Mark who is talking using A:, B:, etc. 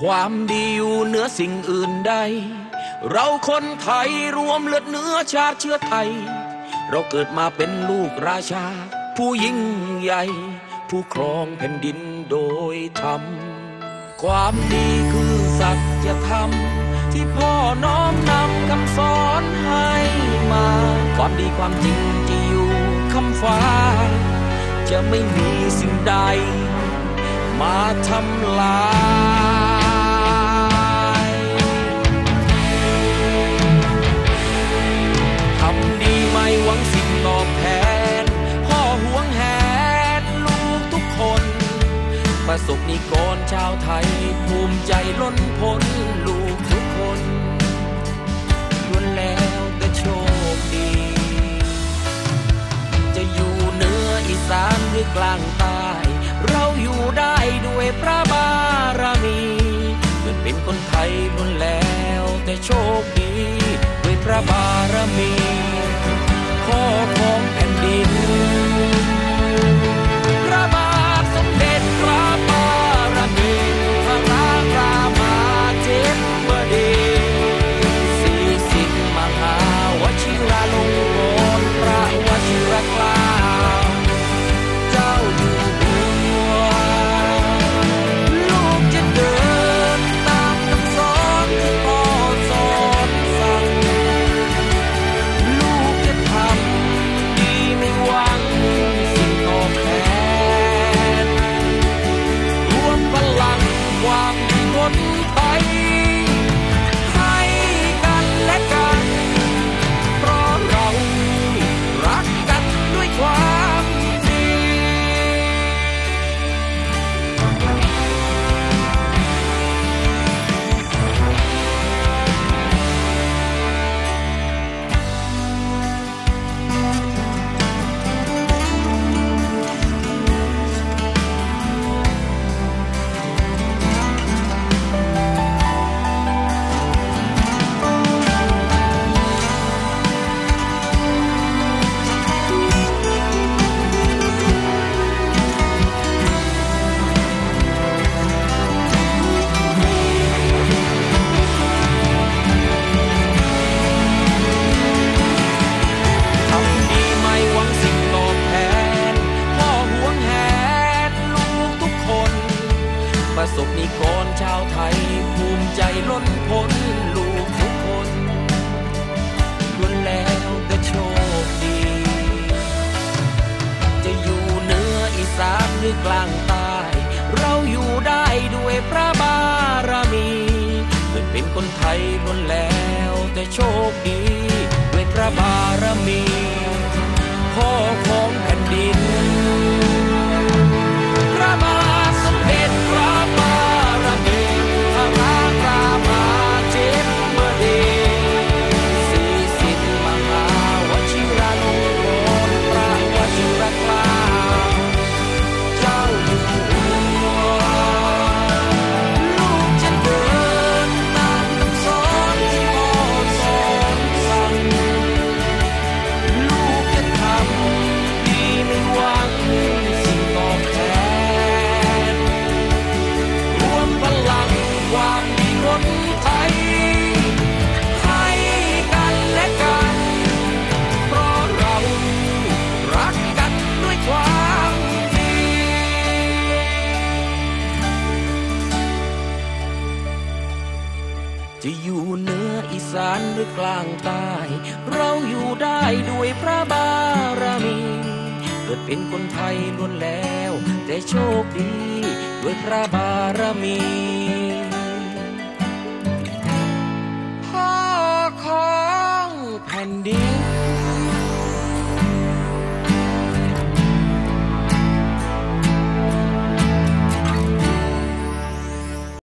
A: ความดีอยู่เหนือสิ่งอื่นใด เราคนไทยรวมเลือดเนื้อชาติเชื้อไทย เราเกิดมาเป็นลูกราชา ผู้ยิ่งใหญ่ ผู้ครองแผ่นดินโดยธรรม ความดีคือสัจธรรม ที่พ่อน้อมนำคำสอนให้มา ความดีความจริงที่อยู่คำฟ้า จะไม่มีสิ่งใด มาทำลาย สบนิกรชาวไทย ภูมิใจล้นพ้นลูกทุกคนล้วนแล้วแต่โชคดี จะอยู่เหนืออีสานหรือกลางใต้เราอยู่ได้ด้วยพระบารมีเกิดเป็นคนไทยล้วนแล้วแต่โชคดี ด้วยพระบารมี กลางใต้เราอยู่ได้ด้วยพระบารมีเกิดเป็นคนไทยล้วนแล้วแต่โชคดี ด้วยพระบาร จะอยู่เหนืออีสานหรือกลางใต้เราอยู่ได้ด้วยพระบารมีเกิดเป็นคนไทยล้วนแล้ว แต่โชคดีด้วยพระบารมีพ่อของแผ่นดิน